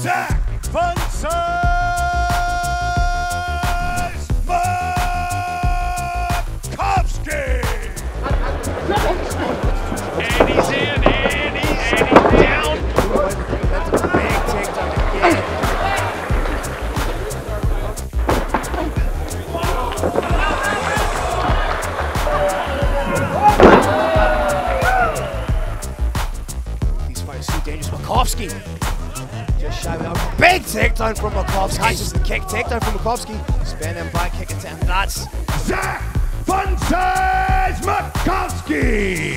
Zach Funsize Makovsky! And he's in, and he's, and he's down. That's a big takedown again. These fights too dangerous. Makovsky shy without a big takedown from Makovsky. Catches the kick, takedown from Makovsky. Spinning back kick into That's Zach Funsize Makovsky!